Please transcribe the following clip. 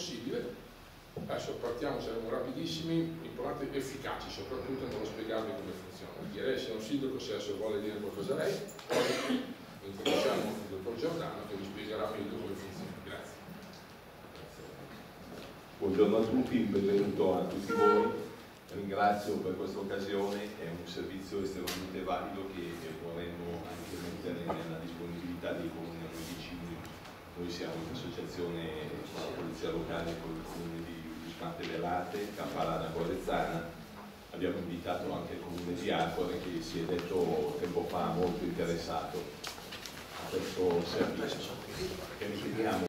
possibile. Adesso partiamo, saremo rapidissimi, importante efficaci, soprattutto nello spiegarvi come funziona. Direi se un sindaco se adesso vuole dire qualcosa lei, poi incominciamo con il dottor Giordano che vi spiegherà meglio come funziona. Grazie. Buongiorno a tutti, benvenuto a tutti voi. Ringrazio per questa occasione, è un servizio estremamente valido che vorremmo anche mettere nella disponibilità dei comuni a noi vicini. Noi siamo un'associazione polizia locale con il comune di Usmate Velate, Campalana Gorezzana. Abbiamo invitato anche il comune di Arcore che si è detto tempo fa molto interessato a questo servizio